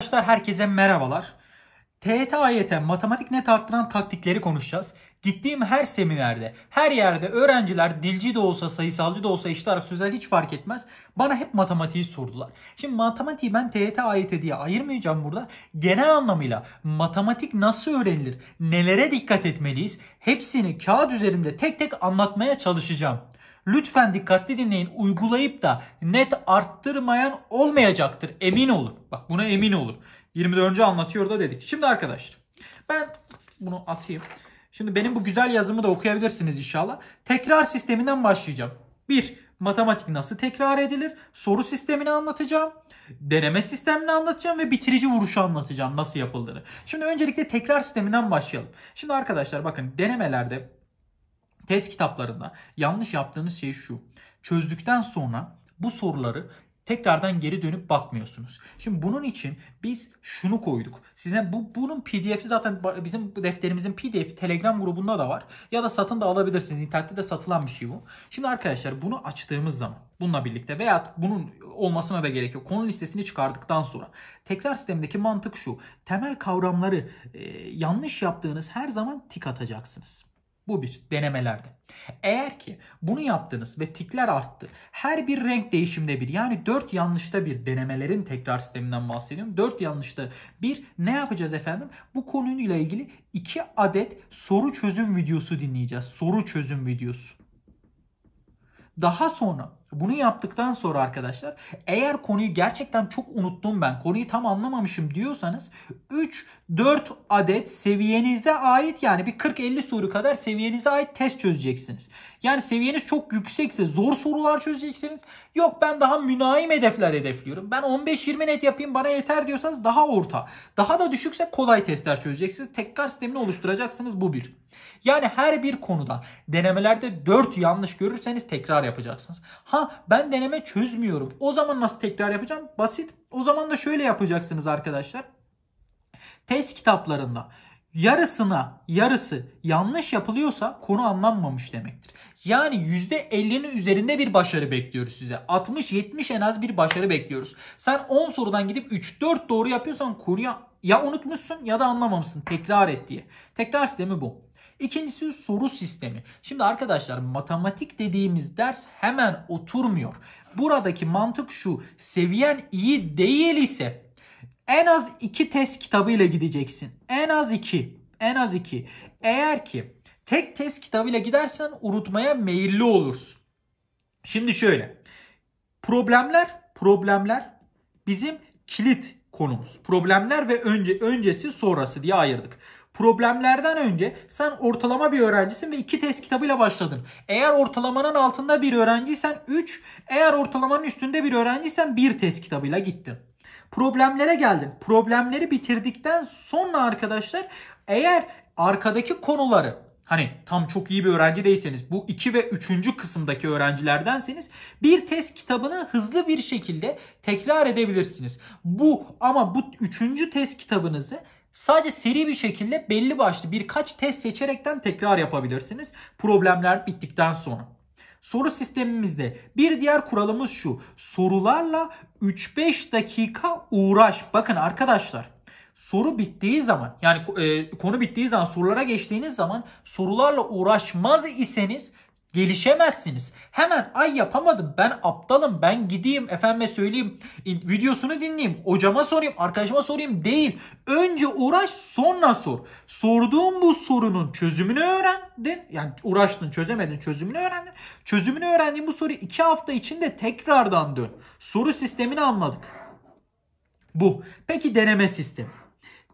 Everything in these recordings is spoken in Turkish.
Arkadaşlar herkese merhabalar. TYT AYT matematik net arttıran taktikleri konuşacağız. Gittiğim her seminerde, her yerde öğrenciler dilci de olsa, sayısalcı da olsa, eşit ağırlık sözel hiç fark etmez. Bana hep matematiği sordular. Şimdi matematiği ben TYT AYT diye ayırmayacağım burada. Genel anlamıyla matematik nasıl öğrenilir, nelere dikkat etmeliyiz hepsini kağıt üzerinde tek tek anlatmaya çalışacağım. Lütfen dikkatli dinleyin. Uygulayıp da net arttırmayan olmayacaktır. Emin olun. Bak buna emin olun. 24. anlatıyor da dedik. Şimdi arkadaşlar ben bunu atayım. Şimdi benim bu güzel yazımı da okuyabilirsiniz inşallah. Tekrar sisteminden başlayacağım. 1. Matematik nasıl tekrar edilir? Soru sistemini anlatacağım. Deneme sistemini anlatacağım ve bitirici vuruşu anlatacağım nasıl yapıldığını. Şimdi öncelikle tekrar sisteminden başlayalım. Şimdi arkadaşlar bakın denemelerde test kitaplarında yanlış yaptığınız şey şu. Çözdükten sonra bu soruları tekrardan geri dönüp bakmıyorsunuz. Şimdi bunun için biz şunu koyduk. Size bu bunun PDF'i zaten bizim defterimizin PDF'i Telegram grubunda da var. Ya da satın da alabilirsiniz. İnternette de satılan bir şey bu. Şimdi arkadaşlar bunu açtığımız zaman bununla birlikte veya bunun olmasına da gerek yok. Konu listesini çıkardıktan sonra tekrar sistemdeki mantık şu. Temel kavramları e, yanlış yaptığınız her zaman tik atacaksınız. Bu bir denemelerde. Eğer ki bunu yaptınız ve tikler arttı. Her bir renk değişimde bir yani 4 yanlışta bir denemelerin tekrar sisteminden bahsediyorum. 4 yanlışta bir ne yapacağız efendim? Bu konuyla ilgili 2 adet soru çözüm videosu dinleyeceğiz. Soru çözüm videosu. Daha sonra bunu yaptıktan sonra arkadaşlar eğer konuyu gerçekten çok unuttum ben konuyu tam anlamamışım diyorsanız 3-4 adet seviyenize ait yani bir 40-50 soru kadar seviyenize ait test çözeceksiniz. Yani seviyeniz çok yüksekse zor sorular çözeceksiniz. Yok ben daha münaim hedefler hedefliyorum. Ben 15-20 net yapayım bana yeter diyorsanız daha orta. Daha da düşükse kolay testler çözeceksiniz. Tekrar sistemini oluşturacaksınız bu bir. Yani her bir konuda denemelerde 4 yanlış görürseniz tekrar yapacaksınız. Ha ben deneme çözmüyorum. O zaman nasıl tekrar yapacağım? Basit. O zaman da şöyle yapacaksınız arkadaşlar. Test kitaplarında yarısına yarısı yanlış yapılıyorsa konu anlanmamış demektir. Yani %50'nin üzerinde bir başarı bekliyoruz size. 60-70 en az bir başarı bekliyoruz. Sen 10 sorudan gidip 3-4 doğru yapıyorsan konuyu ya unutmuşsun ya da anlamamışsın. Tekrar et diye. Tekrar sistemi bu. İkincisi soru sistemi. Şimdi arkadaşlar matematik dediğimiz ders hemen oturmuyor. Buradaki mantık şu. Seviyen iyi değil ise en az iki test kitabıyla gideceksin. En az iki. En az iki. Eğer ki tek test kitabıyla gidersen unutmaya meyilli olursun. Şimdi şöyle. Problemler, problemler bizim kilit konumuz. Problemler ve önce öncesi sonrası diye ayırdık. Problemlerden önce sen ortalama bir öğrencisin ve iki test kitabıyla başladın. Eğer ortalamanın altında bir öğrenciysen 3, eğer ortalamanın üstünde bir öğrenciysen bir test kitabıyla gittin. Problemlere geldin. Problemleri bitirdikten sonra arkadaşlar eğer arkadaki konuları Hani tam çok iyi bir öğrenci değilseniz bu 2 ve 3. kısımdaki öğrencilerdenseniz bir test kitabını hızlı bir şekilde tekrar edebilirsiniz. Bu ama bu 3. test kitabınızı Sadece seri bir şekilde belli başlı birkaç test seçerekten tekrar yapabilirsiniz. Problemler bittikten sonra. Soru sistemimizde bir diğer kuralımız şu. Sorularla 3-5 dakika uğraş. Bakın arkadaşlar soru bittiği zaman yani e, konu bittiği zaman sorulara geçtiğiniz zaman sorularla uğraşmaz iseniz gelişemezsiniz. Hemen ay yapamadım ben aptalım ben gideyim efendime söyleyeyim videosunu dinleyeyim hocama sorayım arkadaşıma sorayım değil. Önce uğraş sonra sor. Sorduğum bu sorunun çözümünü öğrendin. Yani uğraştın çözemedin çözümünü öğrendin. Çözümünü öğrendiğin bu soruyu iki hafta içinde tekrardan dön. Soru sistemini anladık. Bu. Peki deneme sistemi.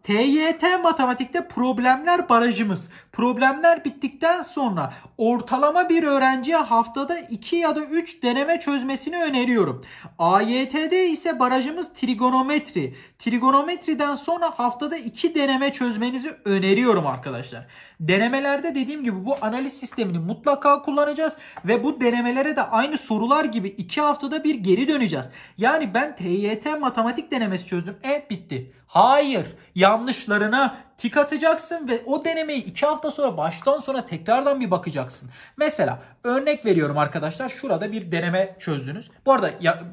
TYT matematikte problemler barajımız. Problemler bittikten sonra ortalama bir öğrenciye haftada 2 ya da 3 deneme çözmesini öneriyorum. AYT'de ise barajımız trigonometri. Trigonometriden sonra haftada 2 deneme çözmenizi öneriyorum arkadaşlar. Denemelerde dediğim gibi bu analiz sistemini mutlaka kullanacağız ve bu denemelere de aynı sorular gibi 2 haftada bir geri döneceğiz. Yani ben TYT matematik denemesi çözdüm. E bitti. Hayır. Yanlışlarına tik atacaksın ve o denemeyi 2 hafta sonra baştan sona tekrardan bir bakacaksın. Mesela örnek veriyorum arkadaşlar. Şurada bir deneme çözdünüz. Bu arada ya,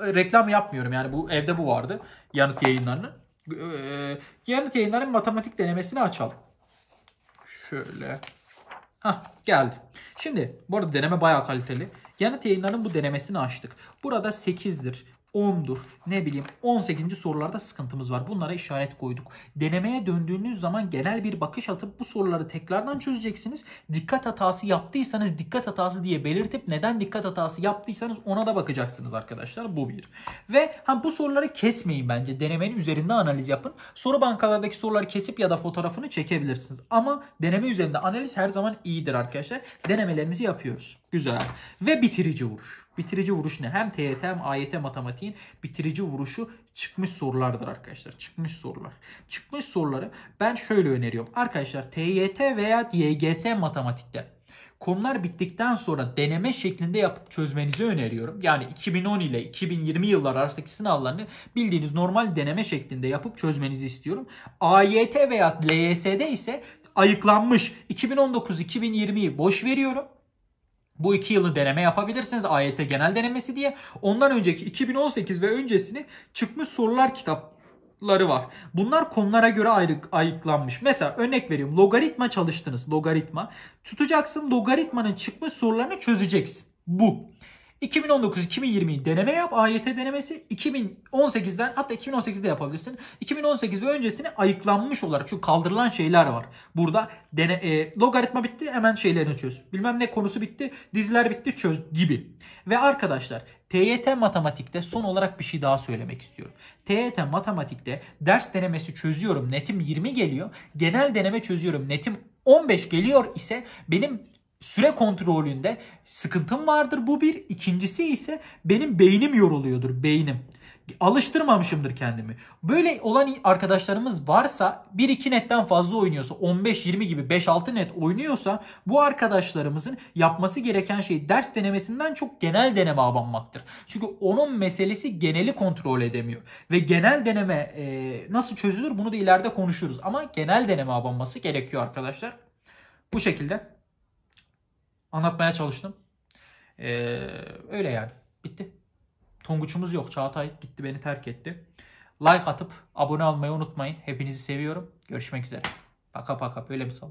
reklam yapmıyorum yani bu evde bu vardı yanıt yayınlarını. Ee, yanıt yayınların matematik denemesini açalım. Şöyle. Hah geldi. Şimdi bu arada deneme bayağı kaliteli. Yanıt yayınlarının bu denemesini açtık. Burada 8'dir, 10'dur, ne bileyim 18. sorularda sıkıntımız var. Bunlara işaret koyduk. Denemeye döndüğünüz zaman genel bir bakış atıp bu soruları tekrardan çözeceksiniz. Dikkat hatası yaptıysanız dikkat hatası diye belirtip neden dikkat hatası yaptıysanız ona da bakacaksınız arkadaşlar. Bu bir. Ve ha, bu soruları kesmeyin bence. Denemenin üzerinde analiz yapın. Soru bankalardaki soruları kesip ya da fotoğrafını çekebilirsiniz. Ama deneme üzerinde analiz her zaman iyidir arkadaşlar. Denemelerimizi yapıyoruz. Güzel. Ve bitirici vuruş. Bitirici vuruş ne? Hem TYT hem AYT matematiğin bitirici vuruşu çıkmış sorulardır arkadaşlar. Çıkmış sorular. Çıkmış soruları ben şöyle öneriyorum. Arkadaşlar TYT veya YGS matematikte konular bittikten sonra deneme şeklinde yapıp çözmenizi öneriyorum. Yani 2010 ile 2020 yıllar arasındaki sınavlarını bildiğiniz normal deneme şeklinde yapıp çözmenizi istiyorum. AYT veya LYS'de ise ayıklanmış 2019-2020'yi boş veriyorum. Bu iki yılı deneme yapabilirsiniz AYT genel denemesi diye. Ondan önceki 2018 ve öncesini çıkmış sorular kitapları var. Bunlar konulara göre ayrı, ayıklanmış. Mesela örnek veriyorum logaritma çalıştınız. Logaritma. Tutacaksın logaritmanın çıkmış sorularını çözeceksin. Bu. 2019-2020'yi deneme yap. AYT denemesi 2018'den hatta 2018'de yapabilirsin. 2018 ve öncesine ayıklanmış olarak şu kaldırılan şeyler var. Burada dene, e, logaritma bitti hemen şeylerini çöz. Bilmem ne konusu bitti diziler bitti çöz gibi. Ve arkadaşlar TYT matematikte son olarak bir şey daha söylemek istiyorum. TYT matematikte ders denemesi çözüyorum netim 20 geliyor. Genel deneme çözüyorum netim 15 geliyor ise benim süre kontrolünde sıkıntım vardır. Bu bir. İkincisi ise benim beynim yoruluyordur. Beynim. Alıştırmamışımdır kendimi. Böyle olan arkadaşlarımız varsa 1-2 netten fazla oynuyorsa 15-20 gibi 5-6 net oynuyorsa bu arkadaşlarımızın yapması gereken şey ders denemesinden çok genel deneme abanmaktır. Çünkü onun meselesi geneli kontrol edemiyor. Ve genel deneme e, nasıl çözülür bunu da ileride konuşuruz. Ama genel deneme abanması gerekiyor arkadaşlar. Bu şekilde anlatmaya çalıştım. Ee, öyle yani. Bitti. Tonguçumuz yok. Çağatay gitti beni terk etti. Like atıp abone olmayı unutmayın. Hepinizi seviyorum. Görüşmek üzere. Paka paka böyle mi sallıyor?